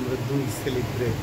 আমরা দুই সেলিব্রেট